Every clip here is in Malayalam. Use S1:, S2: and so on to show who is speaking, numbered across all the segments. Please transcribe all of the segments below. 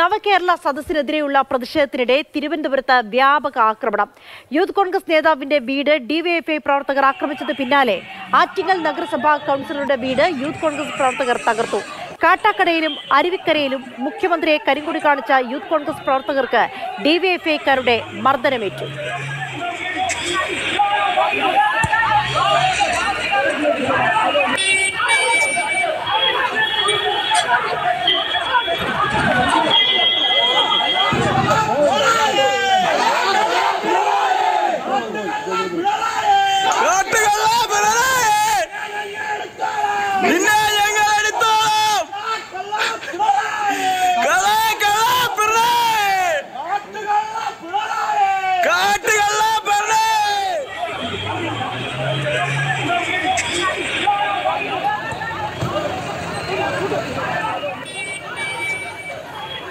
S1: നവകേരള സദസ്സിനെതിരെയുള്ള പ്രതിഷേധത്തിനിടെ തിരുവനന്തപുരത്ത് വ്യാപക ആക്രമണം. യൂത്ത് കോൺഗ്രസ് നേതാവിന്റെ വീട് ഡിവൈഎഫ്ഐ പ്രവർത്തകർ ആക്രമിച്ചത് പിന്നാലെ. ആറ്റിങ്ങൽ നഗരസഭാ കൗൺസിലറുടെ വീട് യൂത്ത് കോൺഗ്രസ് പ്രവർത്തകർ തകർത്തു. കാട്ടാക്കടയിലും അരുവിക്കരയിലും മുഖ്യമന്ത്രിയെ കരിങ്കൊടി കാണിച്ച യൂത്ത് കോൺഗ്രസ് പ്രവർത്തകർക്ക് ഡിവൈഎഫ്ഐക്കാരുടെ മർദ്ദനമേറ്റു.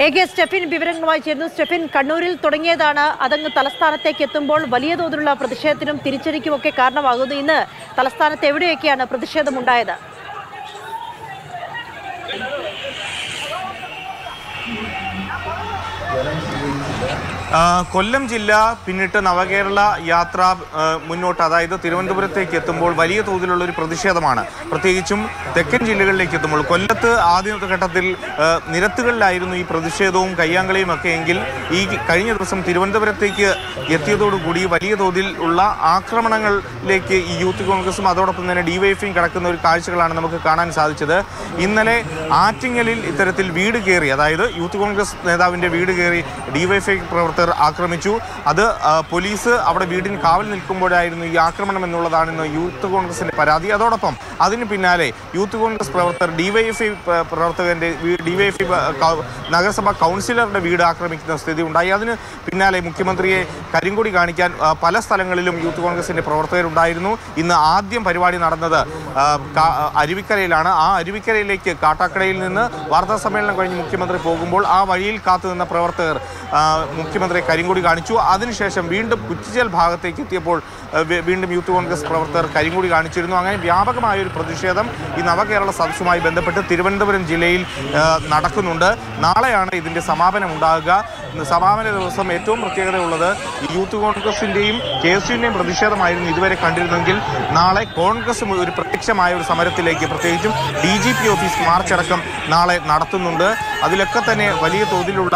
S1: എ കെ സ്റ്റെഫിൻ വിവരങ്ങളുമായി ചേരുന്നു. സ്റ്റെഫിൻ കണ്ണൂരിൽ തുടങ്ങിയതാണ്. അതങ്ങ് തലസ്ഥാനത്തേക്ക് എത്തുമ്പോൾ വലിയ തോതിലുള്ള പ്രതിഷേധത്തിനും തിരിച്ചടിക്കുമൊക്കെ കാരണമാകുന്നു ഇന്ന് തലസ്ഥാനത്ത് എവിടെയൊക്കെയാണ് പ്രതിഷേധമുണ്ടായത്?
S2: കൊല്ലം ജില്ല പിന്നിട്ട് നവകേരള യാത്ര മുന്നോട്ട് അതായത് തിരുവനന്തപുരത്തേക്ക് എത്തുമ്പോൾ വലിയ തോതിലുള്ള ഒരു പ്രതിഷേധമാണ്. പ്രത്യേകിച്ചും തെക്കൻ ജില്ലകളിലേക്ക് എത്തുമ്പോൾ. കൊല്ലത്ത് ആദ്യ ഘട്ടത്തിൽ നിരത്തുകളിലായിരുന്നു ഈ പ്രതിഷേധവും കയ്യാങ്കളിയും ഒക്കെ എങ്കിൽ ഈ കഴിഞ്ഞ ദിവസം തിരുവനന്തപുരത്തേക്ക് എത്തിയതോടുകൂടി വലിയ തോതിൽ ഉള്ള ആക്രമണങ്ങളിലേക്ക് ഈ യൂത്ത് കോൺഗ്രസും അതോടൊപ്പം തന്നെ ഡിവൈഎഫ്ഐയും കിടക്കുന്ന ഒരു കാഴ്ചകളാണ് നമുക്ക് കാണാൻ സാധിച്ചത്. ഇന്നലെ ആറ്റിങ്ങലിൽ ഇത്തരത്തിൽ വീട് കയറി അതായത് യൂത്ത് കോൺഗ്രസ് നേതാവിന്റെ വീട് കയറി ഡിവൈഎഫ്ഐ പ്രവർത്തകർ ആക്രമിച്ചു. അത് പോലീസ് അവിടെ വീടിന് കാവൽ നിൽക്കുമ്പോഴായിരുന്നു ഈ ആക്രമണം എന്നുള്ളതാണ് ഇന്ന് യൂത്ത് കോൺഗ്രസിന്റെ പരാതി. അതോടൊപ്പം അതിന് പിന്നാലെ യൂത്ത് കോൺഗ്രസ് പ്രവർത്തകർ ഡിവൈഎഫ്ഐ പ്രവർത്തകന്റെ ഡിവൈഎഫ്ഐ നഗരസഭാ കൗൺസിലറുടെ വീട് ആക്രമിക്കുന്ന സ്ഥിതി ഉണ്ടായി. അതിന് പിന്നാലെ മുഖ്യമന്ത്രിയെ കരിങ്കൊടി കാണിക്കാൻ പല സ്ഥലങ്ങളിലും യൂത്ത് കോൺഗ്രസിന്റെ പ്രവർത്തകരുണ്ടായിരുന്നു. ഇന്ന് ആദ്യം പരിപാടി നടന്നത് അരുവിക്കരയിലാണ്. ആ അരുവിക്കരയിലേക്ക് കാട്ടാക്കടയിൽ നിന്ന് വാർത്താ സമ്മേളനം കഴിഞ്ഞ് മുഖ്യമന്ത്രി പോകുമ്പോൾ ആ വഴിയിൽ കാത്തുനിന്ന പ്രവർത്തകർ ആ, മുഖ്യമന്ത്രിയെ കരിങ്കൊടി കാണിച്ചു. അതിനുശേഷം വീണ്ടും കുറ്റിച്ചൽ ഭാഗത്തേക്ക് എത്തിയപ്പോൾ വീണ്ടും യൂത്ത് കോൺഗ്രസ് പ്രവർത്തകർ കരിങ്കൊടി കാണിച്ചിരുന്നു. അങ്ങനെ വ്യാപകമായ ഒരു പ്രതിഷേധം ഈ നവകേരള സദസ്സുമായി ബന്ധപ്പെട്ട് തിരുവനന്തപുരം ജില്ലയിൽ നടക്കുന്നുണ്ട്. നാളെയാണ് ഇതിന്റെ സമാപനം ഉണ്ടാകുക സമാപന ദിവസം ഏറ്റവും പ്രത്യേകതയുള്ളത് യൂത്ത് കോൺഗ്രസിന്റെയും കെ എസ് യുവിന്റെയും പ്രതിഷേധമായിരുന്നു ഇതുവരെ കണ്ടിരുന്നെങ്കിൽ നാളെ കോൺഗ്രസ് ഒരു പ്രത്യക്ഷമായ ഒരു സമരത്തിലേക്ക് പ്രത്യേകിച്ചും ഡി ജി പി ഓഫീസ് മാർച്ചടക്കം നാളെ നടത്തുന്നുണ്ട്. അതിലൊക്കെ തന്നെ വലിയ തോതിലുള്ള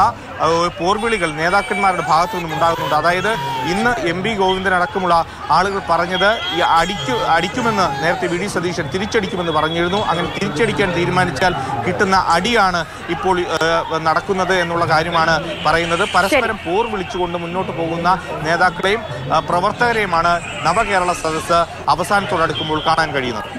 S2: പോർവിളികൾ നേതാക്കന്മാരുടെ ഭാഗത്തു നിന്നും ഉണ്ടാകുന്നുണ്ട്. അതായത് ഇന്ന് എം പി ഗോവിന്ദൻ അടക്കമുള്ള ആളുകൾ പറഞ്ഞത് ഈ അടിക്കു അടിക്കുമെന്ന് നേരത്തെ വി ഡി സതീശൻ തിരിച്ചടിക്കുമെന്ന് പറഞ്ഞിരുന്നു. അങ്ങനെ തിരിച്ചടിക്കാൻ തീരുമാനിച്ചാൽ കിട്ടുന്ന അടിയാണ് ഇപ്പോൾ നടക്കുന്നത് എന്നുള്ള കാര്യമാണ് പറയുന്നത്. പരസ്പരം പോർ വിളിച്ചുകൊണ്ട് മുന്നോട്ട് പോകുന്ന നേതാക്കളെയും പ്രവർത്തകരെയുമാണ് നവകേരള സദസ്സ് അവസാനത്തോടടുക്കുമ്പോൾ കാണാൻ കഴിയുന്നത്.